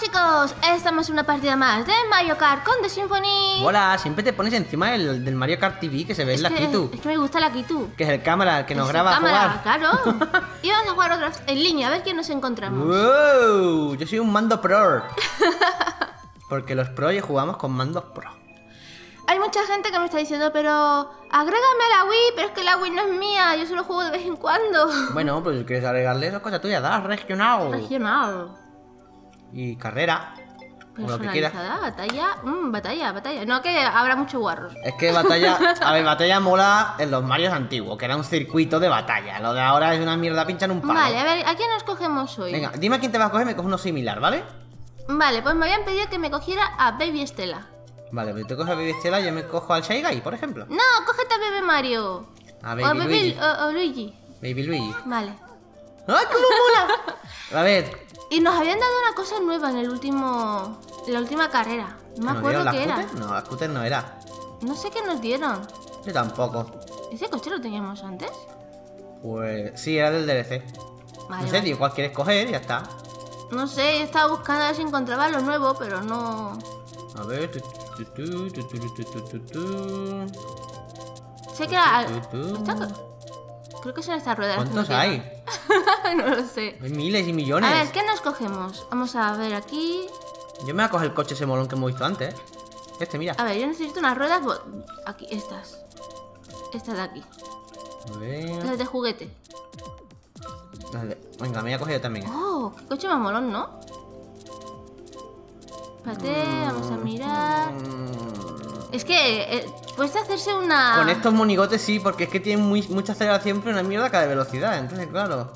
chicos, estamos en una partida más de Mario Kart con The Symphony. Hola, siempre te pones encima del, del Mario Kart TV que se ve es en la que, Kitu. es que me gusta la Kitu. Que es el cámara que nos Es graba cámara, jugar. Claro. y vamos a jugar otra en línea, a ver quién nos encontramos. ¡Wow! Yo soy un mando pro. Porque los pro ya jugamos con mandos pro. Hay mucha gente que me está diciendo, pero agrégame a la Wii, pero es que la Wii no es mía, yo solo juego de vez en cuando. Bueno, pues si quieres agregarle eso, cosa tuya, da regional. Regional. Y carrera. O lo que quieras. Batalla, mm, batalla, batalla. No, que habrá mucho guarros. Es que batalla. A ver, batalla mola en los Marios antiguos, que era un circuito de batalla. Lo de ahora es una mierda pincha en un palo. Vale, a ver, ¿a quién nos cogemos hoy? Venga, dime a quién te vas a coger, me cojo uno similar, ¿vale? Vale, pues me habían pedido que me cogiera a Baby Estela. Vale, pues te cojo a Baby Estela, yo me cojo al Shy Guy, por ejemplo. No, cógete a Bebé Mario. A o Baby Baby Luigi. o, o Luigi. Baby Luigi. Vale. ¡Ah, cómo mola! A ver. Y nos habían dado una cosa nueva en el último. En la última carrera. No me acuerdo qué era. No, la scooter no era. No sé qué nos dieron. Yo tampoco. ¿Ese coche lo teníamos antes? Pues sí, era del DLC. Vale, no sé, vale. cuál quieres coger y ya está. No sé, yo estaba buscando a ver si encontraba lo nuevo, pero no. A ver. Tu, tu, tu, sé que era. Creo que son estas ruedas. ¿Cuántos hay? no lo sé. Hay miles y A millones. ver, ¿qué nos cogemos? Vamos a ver aquí. Yo me voy a coger el coche ese molón que hemos visto antes. ¿eh? Este, mira. A ver, yo necesito unas ruedas. Aquí, estas. Estas de aquí. A ver. Las de juguete. Dale. Venga, me voy a coger yo también. Oh, qué coche más molón, ¿no? Espérate, vamos a mirar. Mm, Es que eh, puedes hacerse una. Con estos monigotes sí, porque es que tienen muy, mucha aceleración, pero una mierda cada velocidad. Entonces, claro.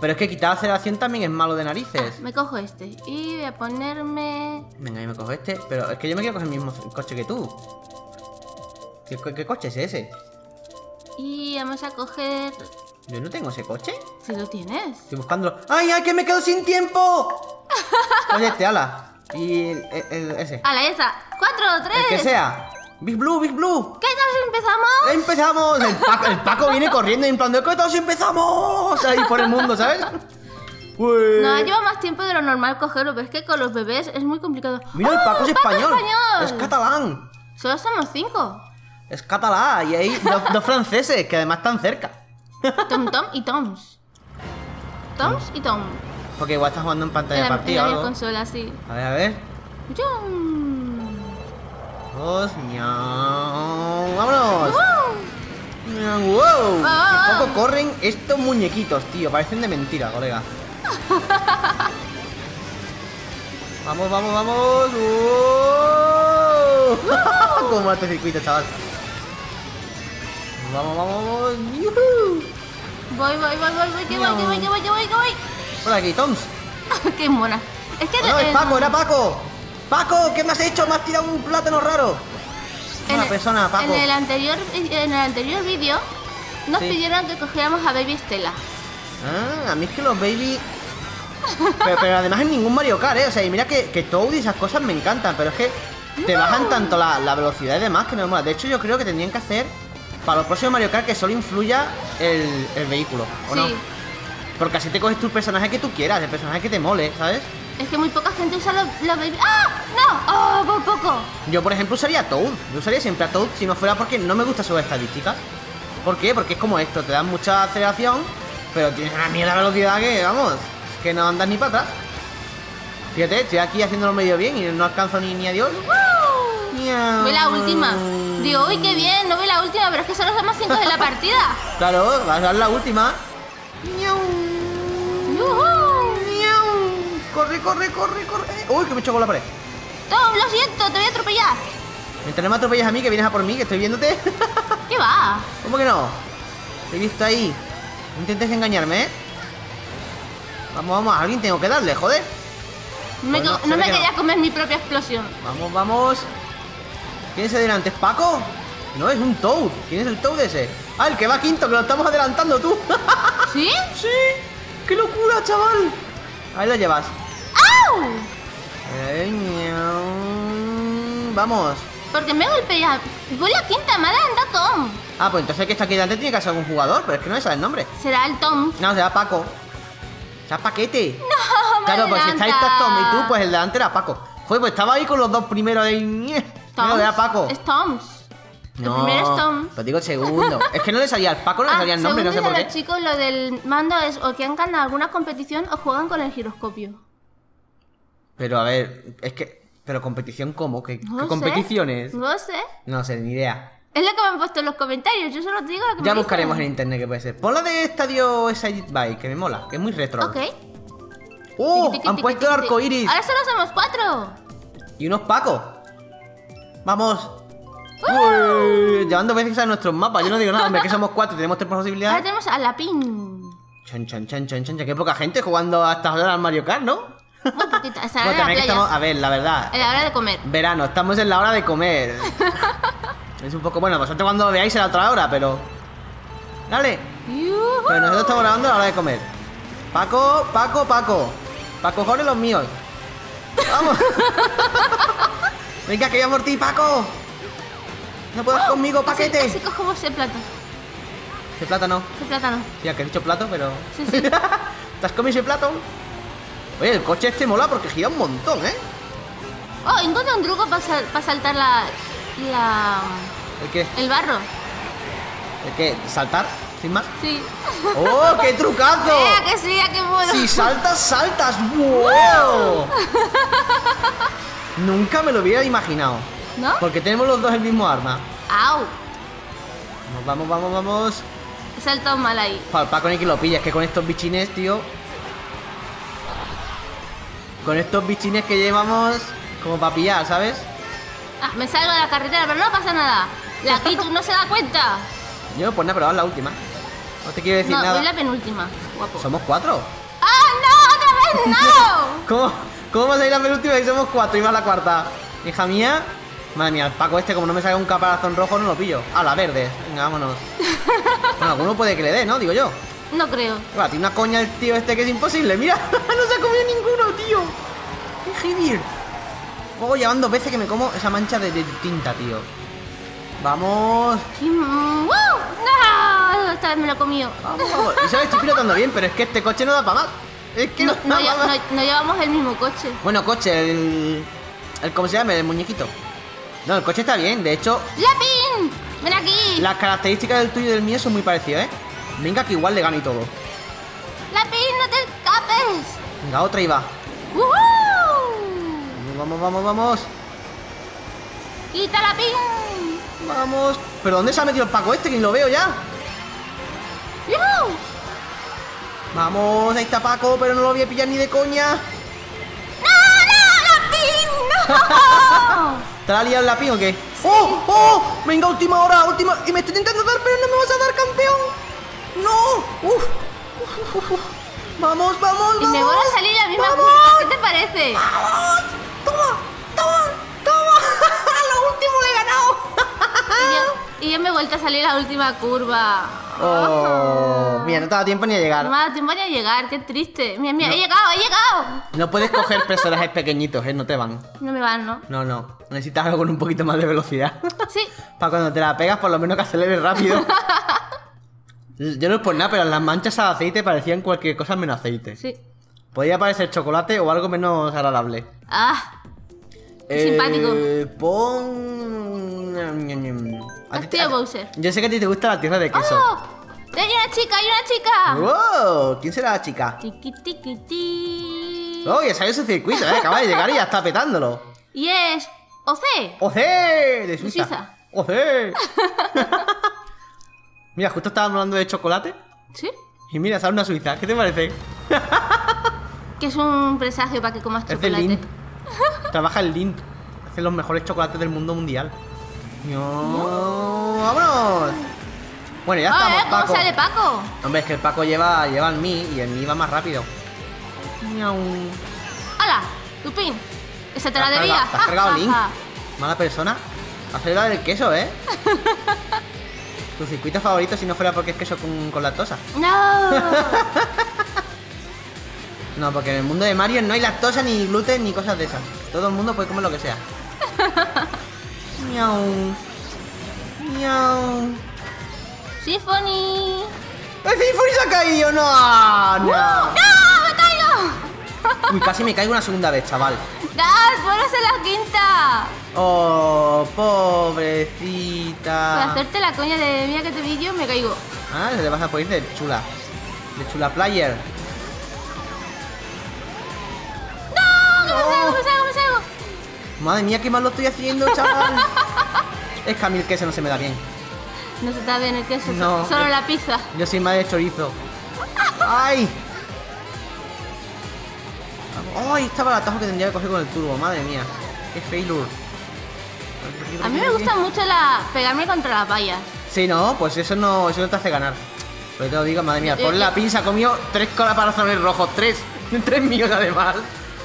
Pero es que quitar aceleración también es malo de narices. Me cojo este. Y voy a ponerme. Venga, yo me cojo este. Pero es que yo me quiero coger el mismo coche que tú. ¿Qué, co- qué coche es ese? Y vamos a coger. Yo no tengo ese coche. Si lo tienes. Estoy buscándolo. ¡Ay, ay, que me quedo sin tiempo! Oye, este, ala. Y el, el- el- ese. ¡Hala, ya está! ¡Cuatro, El tres! que sea. Big Blue, Big Blue. ¿Qué tal empezamos? ¡Empezamos! El Paco, el Paco viene corriendo en plan de que todos empezamos ahí por el mundo, ¿sabes? Pues... No, lleva más tiempo de lo normal cogerlo, pero es que con los bebés es muy complicado. Mira, el ¡Oh, Paco es español. español! Es catalán. Solo somos cinco. Es catalán. Y hay dos, dos franceses que además están cerca. Tom Tom y Toms. Toms y Tom. Porque igual estás jugando en En pantalla la, en partida la o misma algo. consola, sí. A ver, a ver. Yum. Ñau. ¡Vámonos! Ñau, ¡Wow! Ah. Qué poco corren estos muñequitos, tío. Parecen de mentira, colega. vamos, vamos, vamos. ¡Wow! Como este circuito, chaval. Vamos, vamos, vamos. ¡Yujú! Voy, voy, voy, voy, voy, que voy, que voy, que voy, que voy, que voy. Por aquí, Toms. Qué mona. Es que No, es Paco, era Paco. Paco, ¿qué me has hecho? Me has tirado un plátano raro. en Una el- persona, Paco. En el anterior, en el anterior vídeo nos Sí. pidieron que cogiéramos a Baby Stella. Ah, a mí es que los baby. Pero, pero además en ningún Mario Kart, ¿eh? O sea, y mira que, que Toad y esas cosas me encantan, pero es que te bajan tanto la, la velocidad y demás que no me mola. De hecho, yo creo que tendrían que hacer para los próximos Mario Kart que solo influya el, el vehículo, ¿o no? Sí. Porque así te coges tu personaje que tú quieras, el personaje que te mole, ¿sabes? Es que muy poca gente usa los, los Baby. ¡Ah! ¡No! ¡Oh, por poco! Yo, por ejemplo, usaría a Toad. Yo usaría siempre a Toad si no fuera porque no me gustan sus estadísticas. ¿Por qué? Porque es como esto, te dan mucha aceleración, pero tienes una mierda de velocidad que, vamos, que no andas ni para atrás. Fíjate, estoy aquí haciéndolo medio bien y no alcanzo ni, ni a Dios. Voy la última. Digo, uy, qué bien, no voy la última, pero es que solo somos cinco de la partida. Claro, vas a dar la última. ¡Yujú! Corre, corre, corre, corre. Uy, que me choco la pared. Tom, lo siento, te voy a atropellar. Mientras no me atropellas a mí, que vienes a por mí, que estoy viéndote. ¿Qué va? ¿Cómo que no? Te he visto ahí. No intentes engañarme, ¿eh? Vamos, vamos, a alguien tengo que darle, joder. Me no me que no. quería comer mi propia explosión. Vamos, vamos. ¿Quién es el delante? ¿Es Paco? No, es un Toad. ¿Quién es el Toad ese? Ah, el que va quinto, que lo estamos adelantando tú. ¿Sí? ¡Sí! ¡Qué locura, chaval! Ahí lo llevas. Vamos. Porque me golpea. Voy la quinta, me anda Tom. Ah, pues entonces el que está aquí delante tiene que ser algún jugador, pero es que no me sale el nombre. Será el Tom. No, será Paco. Será Paquete. ¡No! Claro, pues si estáis Tom y tú, pues el el delante era Paco. Joder, pues estaba ahí con los dos primeros ahí. Mira, era Paco. Es Toms. El primero es Tom. Pues digo el segundo. es que no le salía al Paco, no le Ah, salía el nombre, no sé por qué. los chicos, lo del mando es o que han ganado alguna competición o juegan con el giroscopio. Pero a ver, es que. ¿Pero competición cómo? ¿Qué, No qué competiciones? No sé. No sé, ni idea. Es lo que me han puesto en los comentarios. Yo solo te digo lo que Ya me buscaremos en internet qué puede ser. Pon la de Estadio Excited Bike, que me mola, que es muy retro. Ok. ¡Oh! Han puesto el arco iris. Ahora solo somos cuatro. Y unos pacos. Vamos. Uy, llevando veces a nuestros mapas. Yo no digo nada, hombre, que somos cuatro tenemos tres Ahora posibilidades. tenemos a la pin. Chan, chan, chan, chan, chan. Qué poca gente jugando a estas horas al Mario Kart, ¿no? Muy la playa. estamos. A ver, la verdad. En la hora de comer. Verano, estamos en la hora de comer. es un poco. Bueno, vosotros cuando veáis será otra hora, pero. Dale. Pero nosotros estamos grabando a la hora de comer. Paco, Paco, Paco. Paco, joder los míos. Vamos. Venga, que voy a por ti, Paco. No puedes conmigo, Casi- paquete. Casi cojo ese plato. Ese plátano. Ese plátano. Ya que he dicho plato, pero. Sí, sí. ¿Te has comido ese plato? Oye, el coche este mola porque gira un montón, ¿eh? Oh, encontré un truco para saltar la, la. ¿El qué? el barro. ¿El qué? ¿Saltar? ¿Sin más? Sí. ¡Oh, qué trucazo! Vea que sí, a que puedo. Si saltas, saltas. ¡Wow! Nunca me lo hubiera imaginado. ¿No? Porque tenemos los dos el mismo arma. ¡Au! Vamos, vamos, vamos, vamos. He saltado mal ahí. Pa- Paco ni que lo pilles, que con estos bichines, tío. Con estos bichines que llevamos como para pillar, ¿sabes? Ah, me salgo de la carretera, pero no pasa nada. La Kitu no se da cuenta. Yo, pues nada, pero la última. No te quiero decir No, nada. voy la penúltima. Guapo. Somos cuatro. ¡Ah, no! ¡Otra vez no! ¿Cómo, ¿Cómo vas a ir la penúltima y somos cuatro y vas la cuarta? Hija mía. Madre mía, el Paco este, como no me salga un caparazón rojo, no lo pillo. A la verde. Venga, vámonos. Bueno, alguno puede que le dé, ¿no? Digo yo. No creo. Va, tiene una coña el tío este que es imposible. Mira, no comido ninguno, tío. Qué heavy. Luego llevan dos veces que me como esa mancha de, de tinta, tío. Vamos. ¡No! Esta vez me lo he comido. Vamos, vamos. Y sabes, estoy pilotando bien, pero es que este coche no da para más. Es que no, no- no llevamos el mismo coche. Bueno, coche, el. el ¿Cómo se llama? El muñequito. No, el coche está bien. De hecho, ¡Lapin! ¡Ven aquí! las características del tuyo y del mío son muy parecidas, ¿eh? Venga, que igual le gano y todo. ¡Lapin, no te escapes! Venga, otra y va. Vamos, vamos, vamos. ¡Quita la pin! Vamos. ¿Pero dónde se ha metido el Paco este? Que ni lo veo ya. Vamos, ahí está Paco, pero no lo voy a pillar ni de coña. ¡No, no, la pin! ¡No! ¿Te la ha liado la pin o qué? ¡Oh! ¡Oh! Venga, última hora, última. Y me estoy intentando dar, pero no me vas a dar, campeón. Vamos, vamos, y me vamos. vuelve a salir la misma ¡Vamos! curva. ¿Qué te parece? ¡Vamos! ¡Toma! ¡Toma! ¡Toma! ¡Lo último le he ganado! Y yo, y yo me he vuelto a salir la última curva. Oh, mira, no te da tiempo ni a No llegar. me ha dado tiempo ni a llegar, qué triste. Mira, mira, he llegado, he llegado. No puedes coger personajes pequeñitos, ¿eh? No te van. No me van, ¿no? No, no. Necesitas algo con un poquito más de velocidad. Sí. Para cuando te la pegas, por lo menos que aceleres rápido. Yo no es por nada, pero las manchas al aceite parecían cualquier cosa menos aceite. Sí. Podría parecer chocolate o algo menos agradable. Ah, Qué simpático. Pon. A ti te- Castillo Bowser. Yo sé que a ti te gusta la tierra de queso. ¡Oh! ¡Hay una chica, hay una chica! ¡Wow! ¿Quién será la chica? Tiqui, tiqui, ti. ¡Oh! Ya salió su circuito, ¿eh? Acaba de llegar y ya está petándolo. Y es. ¡Oce! ¡Oce! De Suiza. Suiza. ¡Oce! Mira, justo estábamos hablando de chocolate. ¿Sí? Y mira, sale una suiza. ¿Qué te parece? Que es un presagio para que comas Es del chocolate. Lindt. Trabaja el Lindt. Hace los mejores chocolates del mundo mundial. No, ¡Vámonos! Bueno, ya estamos. ¿Cómo Paco. sale Paco? Hombre, es que el Paco lleva, lleva el Mi y el Mi va más rápido. Miau. ¡Hala! ¡Lupín! ¡Esa te la ¿Te has debía! cargado- te has cargado Link? Mala persona. La del queso, ¿eh? tu circuito favorito si no fuera porque es queso con, con lactosa. ¡No! No, porque en el mundo de Mario no hay lactosa, ni gluten, ni cosas de esas. Todo el mundo puede comer lo que sea. Miau. Miau. ¡Symphony! ¡El Symphony se ha caído! ¡No! ¡No! ¡No! ¡Me caigo! Uy, casi me caigo una segunda vez, chaval. ¡Gas! ¡Vuelves en la quinta! Oh, pobrecita. hacerte la coña de mía que te vi yo, me caigo. Ah, te vas a poner de chula. De chula player. ¡No! ¿Cómo se hago? ¿Cómo se hago? ¿Cómo se hago? Madre mía, qué mal lo estoy haciendo, chaval. es que a mí el queso no se me da bien. No se está bien el queso, No. solo la pizza. Yo soy más de chorizo. ¡Ay! ¡Ay! Estaba el atajo que tendría que coger con el turbo, madre mía. ¡Qué failure! A mí me gusta mucho la pegarme contra las vallas. Sí, no, pues eso no, eso no te hace ganar. Pero te lo digo, madre mía, por Eh, la eh. pinza comió tres corazones rojos, tres. Tres míos además.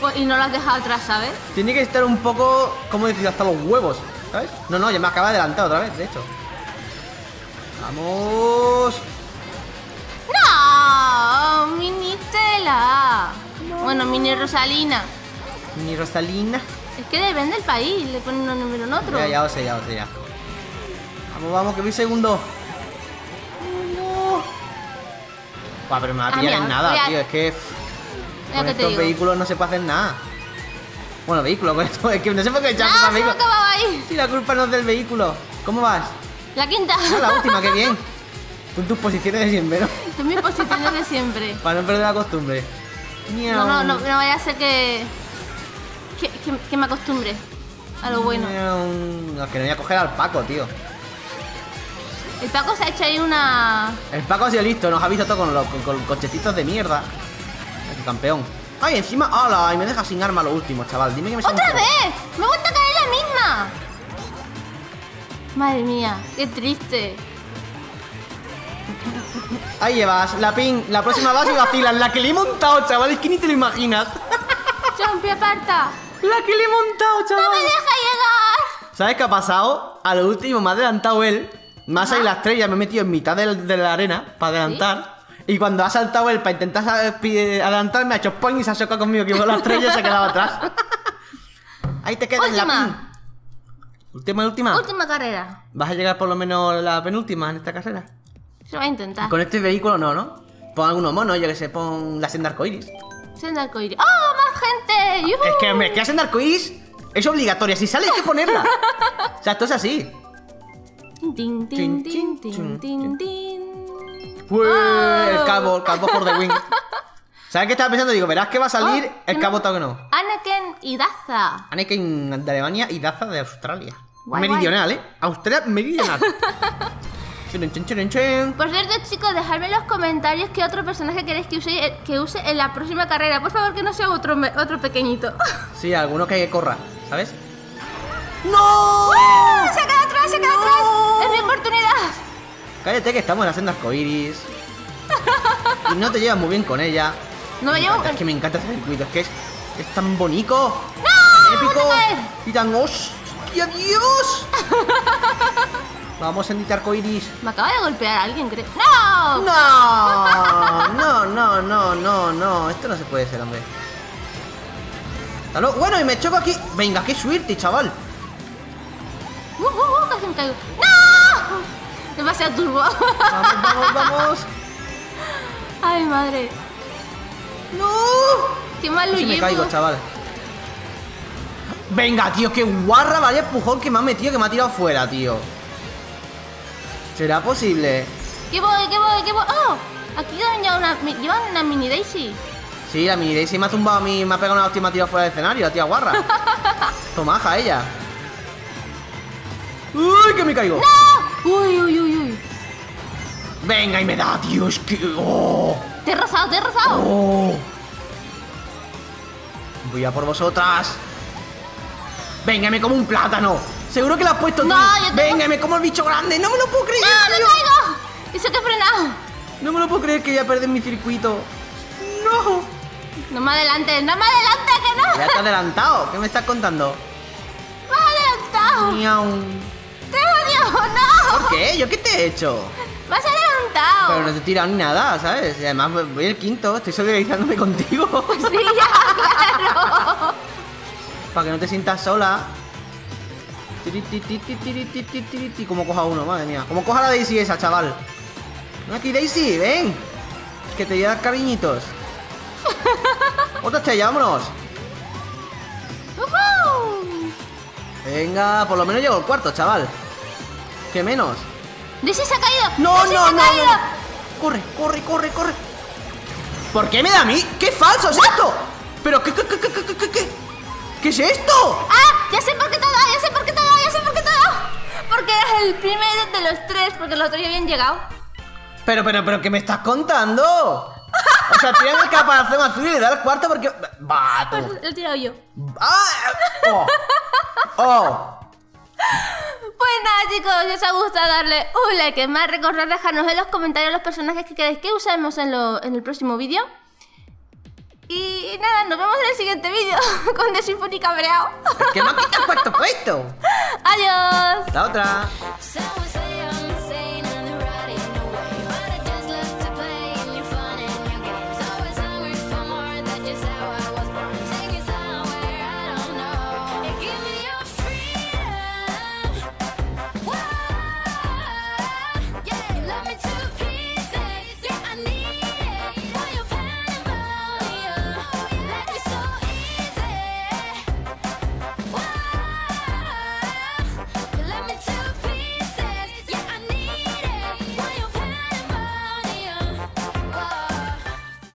Pues- Y no lo has dejado atrás, ¿sabes? Tiene que estar un poco, ¿cómo decir? Hasta los huevos, ¿sabes? No, no, ya me acaba de adelantar otra vez, de hecho. ¡Vamos! ¡No! ¡Mini Tela! Bueno, Mini Rosalina. Mi Rosalina. Es que depende del país, le ponen un número en otro. Ya, ya lo sé, ya lo sé, ya. Vamos, vamos, que voy segundo. No. Buah, pero me va a Ah, pillar mira, en nada, a- tío. Es que Mira con que estos vehículos no se puede hacer nada. Bueno, vehículo, con esto es que no sé por qué echar ¡No! me vehículo. ahí. Si la culpa no es del vehículo. ¿Cómo vas? La quinta. Ah, la última, qué bien. Tú tus posiciones de siempre, ¿no? Son mis posiciones de siempre. Para no perder la costumbre. No, no, no, no vaya a ser que, que, que, que me acostumbre a lo bueno. No, que no voy a coger al Paco, tío. El Paco se ha hecho ahí una... El Paco ha sido listo, nos ha visto todo con los con, con cochecitos de mierda. El campeón. Ay, encima, ¡hala! Y me deja sin arma lo último, chaval. Dime que me ¡Otra vez! ¡Me he vuelto a caer la misma! Madre mía, qué triste. Ahí llevas, la pin, la próxima base y vacilas. La que le he montado, chaval, es que ni te lo imaginas. ¡Champi, aparta! La que le he montado, ¡No chaval. me deja llegar! ¿Sabes qué ha pasado? A lo último me ha adelantado él. Me ha salido la estrella, me he metido en mitad de, la arena para adelantar. Y cuando ha saltado él para intentar sa- pi- adelantar, me ha hecho ¡pum! y se ha chocado conmigo, que la estrella y se ha quedado atrás. Ahí te quedas la Última. pin. Última, última. Última carrera. ¿Vas a llegar por lo menos la penúltima en esta carrera? Se va a intentar. Con este vehículo no, ¿no? Pon algunos monos, yo que sé, pon la senda arcoiris. Senda arcoíris. ¡Oh, más gente! Es que, hombre, que la senda arcoiris es obligatoria. Si sale hay que ponerla. o sea, esto es así. Oh. El cabo, el cabo for the win. ¿Sabes qué estaba pensando? Digo, verás que va a salir Oh, el que cabo no. todo que no. Anakin y Daza. Anakin de Alemania y Daza de Australia. Guay, meridional, ¿eh? Australia meridional. Por cierto, chicos, dejadme en los comentarios qué otro personaje queréis que use, que use en la próxima carrera. Por favor, que no sea otro, me- otro pequeñito. Sí, alguno que corra, ¿sabes? ¡No! ¡Se ha quedado atrás! ¡Se ha quedado atrás! ¡Es mi oportunidad! Cállate que estamos en la senda arcoiris. y no te llevas muy bien con ella. No me llevo encanta, Es que me encanta ese circuito, es que es, es tan bonito. ¡No! épico ¡Voy a caer! y tan ¡Hostia, Dios! Vamos, sendita arcoiris. Me acaba de golpear a alguien, creo. ¡No! No, no, no, no, no, no. Esto no se puede ser, hombre. Hasta luego. Bueno, y me choco aquí. Venga, qué suerte, chaval. Uh, uh, uh, casi me caigo. ¡No! Demasiado turbo. Vamos, vamos, vamos. Ay, madre. ¡No! Qué mal lo me llevo. caigo, chaval. Venga, tío, qué guarra, vaya empujón que me ha metido, que me ha tirado fuera, tío. ¿Será posible? ¿Qué voy? ¿Qué voy? ¿Qué voy? ¡Oh! Aquí llevan ya una, llevan una mini Daisy. Sí, la mini Daisy me ha tumbado a mí, me ha pegado una hostia y me ha tirado fuera del escenario, la tía guarra. Tomaja ella. ¡Uy, que me caigo! ¡No! Uy, uy, uy, uy. Venga, y me da, tío, es que... ¡Oh! Te he rozado, te he rozado. ¡Oh! Voy a por vosotras. Venga, me como un plátano. Seguro que lo has puesto No, tú. yo tengo- Venga, me como el bicho grande. No me lo puedo creer. ¡No, tío. caigo! Eso que he frenado. No me lo puedo creer que voy a perder mi circuito. No. No me adelantes, no me adelantes, que no. Ya te has adelantado. ¿Qué me estás contando? Me has adelantado. Miau. Te odio, no. ¿Por qué? ¿Yo qué te he hecho? Me has adelantado. Pero no te he tirado ni nada, ¿sabes? Y además voy- voy el quinto. Estoy solidarizándome contigo. Sí, ya, claro. Para que no te sientas sola. ¿Cómo coja uno? Madre mía. ¿Cómo coja la Daisy esa, chaval? Ven aquí, Daisy, ven. Que te llevas cariñitos. Otra estrella, vámonos. Venga, por lo menos llego al cuarto, chaval. ¿Qué menos? ¡Daisy se ha caído! No, ¡Daisy no, no. Corre, corre, corre, corre. ¿Por qué me da a mí? ¡Qué falso es esto! ¿Pero qué, qué, qué, qué, qué, qué, qué? ¿Qué es esto? ¡Ah! Ya sé por qué te ya sé por qué te ha dado, ya sé por qué te ha dado. Porque eres el primero de los tres, porque los otros ya habían llegado. Pero, pero, pero, ¿qué me estás contando? O sea, tiran el caparazón azul y le da el cuarto porque... Va, tú. Lo he tirado yo. ¡Ah! ¡Oh! ¡Oh! Pues nada chicos, si os ha gustado darle un like, más recordad dejarnos en los comentarios los personajes que queréis que usemos en, lo- en el próximo vídeo. Y nada, nos vemos en el siguiente vídeo con The Symphony cabreado. ¿Qué me ha quitado puesto puesto? Adiós. La otra.